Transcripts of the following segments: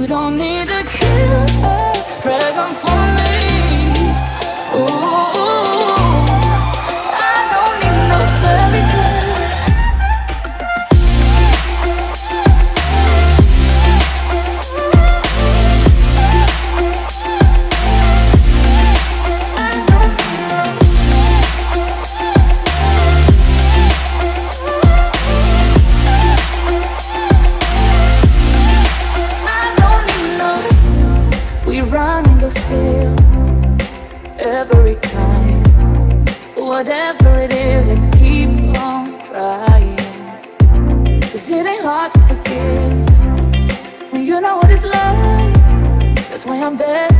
You don't need a killer, Pray I'm falling Cause it ain't hard to forgive when you know what it's like. That's why I'm better.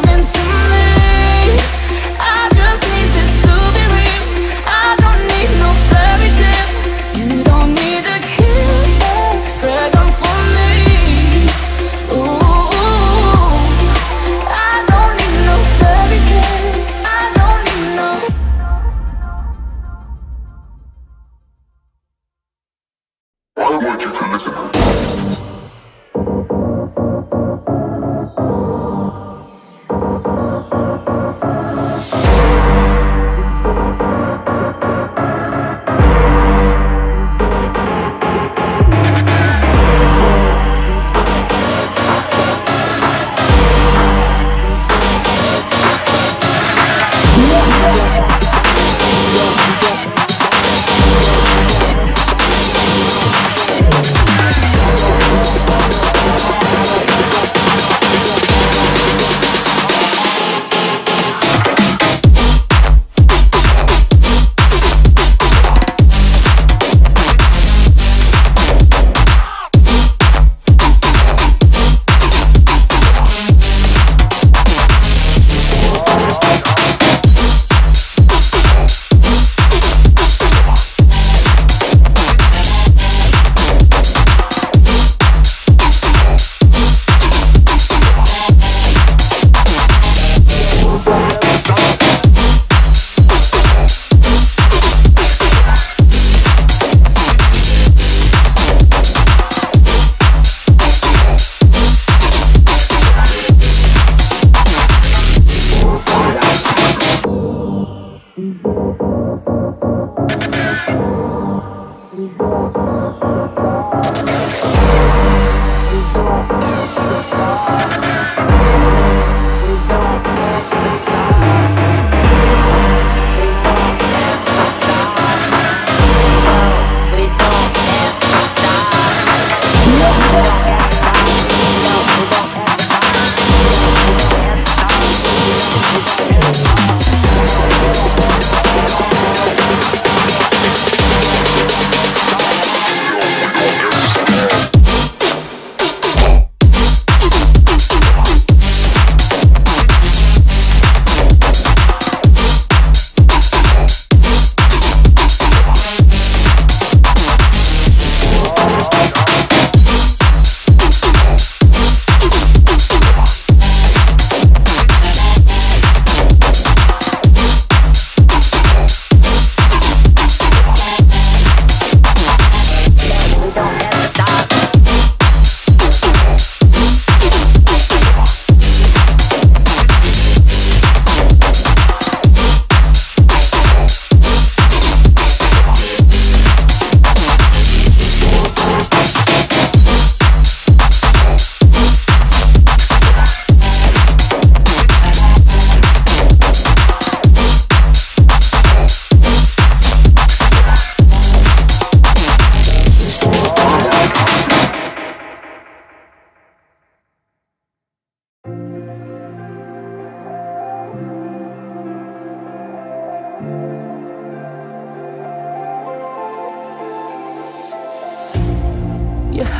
Time. Thank you.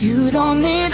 You don't need